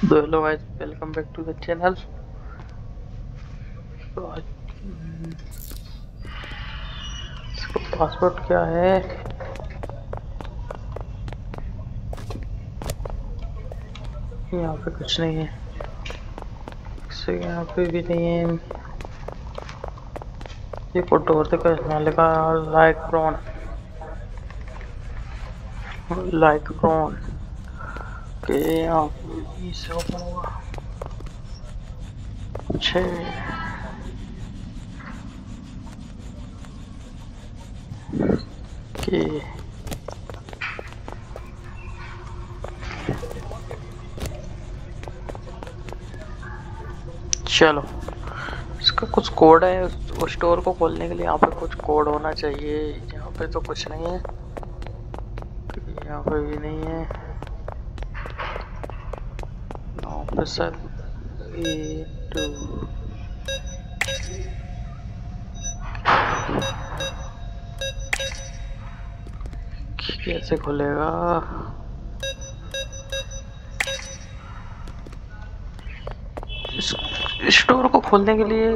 तो hello guys, welcome back to the channel. तो इसका पासवर्ड क्या है? यहाँ पे कुछ नहीं है। इससे यहाँ पे भी नहीं है। ये फ़ोटो का लिखा लाइक प्रॉन लाइक प्रॉन के यहाँ पे इसे ओपन हुआ कुछ है कि चलो। इसका कुछ कोड है उस स्टोर को खोलने के लिए। यहाँ पे कुछ कोड होना चाहिए। यहाँ पे तो कुछ नहीं है। यहाँ पे भी नहीं है। यहाँ पे ए टू कैसे खुलेगा स्टोर को खोलने के लिए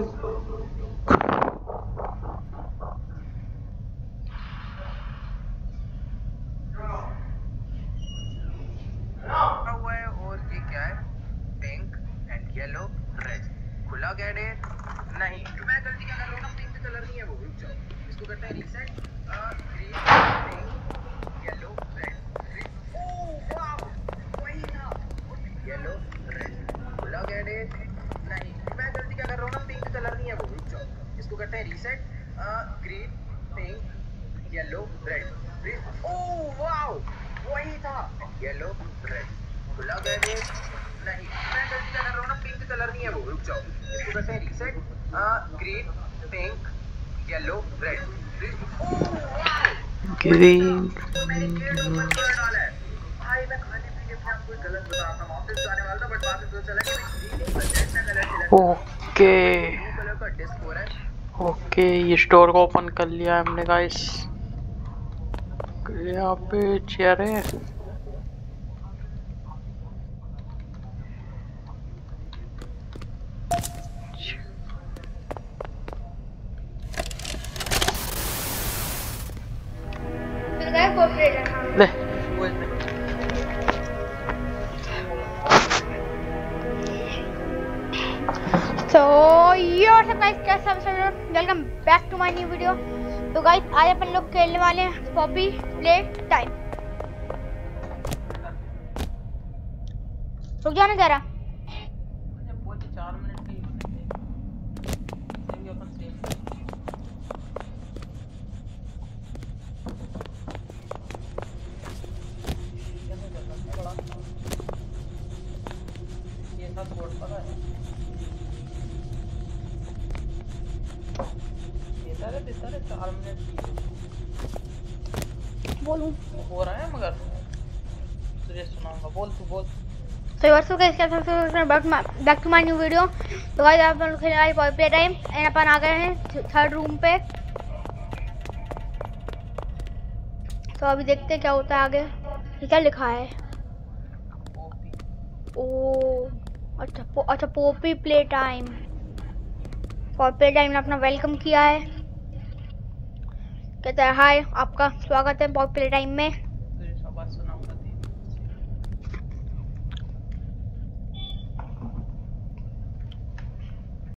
हुआ है और ये क्या है पिंक एंड येलो रेड कैड है नहीं। तो मैं गलती क्या कर रहा हूँ ना पिंक कलर नहीं है वो रुक जाओ। इसको करते हैं reset green pink yellow red oh wow वही था। येलो रेड खुला कैड है नहीं तो मैं गलती क्या कर रहा हूँ ना पिंक कलर नहीं है वो रुक जाओ। इसको करते हैं reset green pink yellow red oh wow वही था। येलो रेड खुला गया नहीं मैं गलती क्या कर रहा हूँ ना पिंक कलर नहीं है वो रुक जाओ इसको करते हैं रीसेट ग्रीन एक budget colour select okay okay ये स्टोर को ओपन कर लिया हमने गाइस यहाँ पे चेयर है. हाँ सब सब welcome back to my new video तो गाइस आज अपन लोग खेलने वाले हैं पॉपी प्ले टाइम रुक जाने जरा। बोलूँ। हो रहा है मगर? तुझे सुनाऊँगा। बोल तू बोल। तो वर्ष back back to my new video तो गाइस आप लोग खेलने वाले पॉपी प्ले टाइम एंड अपन आ गए हैं थर्ड रूम पे। तो अभी देखते हैं क्या होता है आगे। ये क्या लिखा है? ओ अच्छा पो, अच्छा Poppy Playtime Poppy Playtime ने अपना वेलकम किया है। कहता है हाय आपका स्वागत है पॉपुलर प्ले टाइम में.